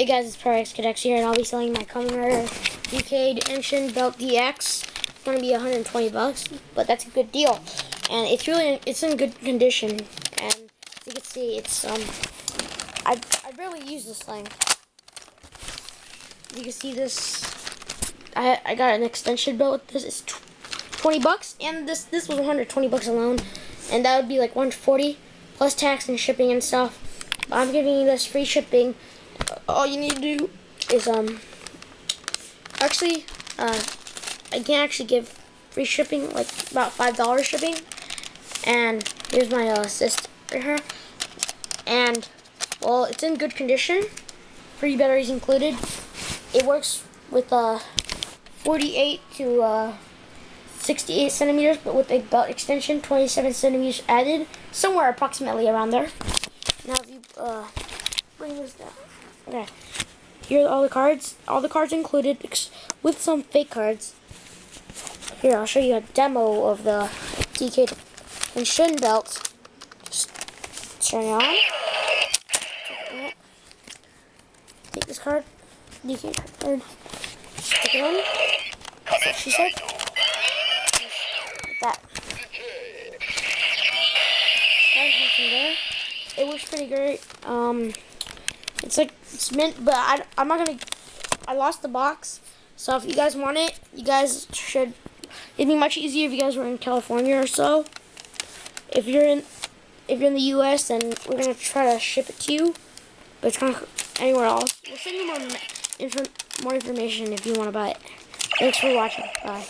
Hey guys, it's Pyrex Cadex here, and I'll be selling my Rider Decade Henshin Belt DX. It's gonna be 120 bucks, but that's a good deal, and it's really it's in good condition. And as you can see, it's um, I I barely use this thing. You can see this. I I got an extension belt with this. It's 20 bucks, and this this was 120 bucks alone, and that would be like 140 plus tax and shipping and stuff. But I'm giving you this free shipping all you need to do is um actually uh I can actually give free shipping like about five dollars shipping. And here's my uh, assist here and well it's in good condition. Free batteries included. It works with uh 48 to uh 68 centimeters but with a belt extension 27 centimeters added somewhere approximately around there. Now if you uh bring this down Okay. Here are all the cards. All the cards included with some fake cards. Here, I'll show you a demo of the DK and Shin belt. Just turn it on. Take this card. Decade card. Stick it on. That's what she said. Like that. It works pretty great. Um, it's like it's mint, but I, I'm not gonna. I lost the box, so if you guys want it, you guys should. It'd be much easier if you guys were in California or so. If you're in, if you're in the U.S., then we're gonna try to ship it to you. But it's kind of anywhere else. We'll send you more info, more information if you want to buy it. Thanks for watching. Bye.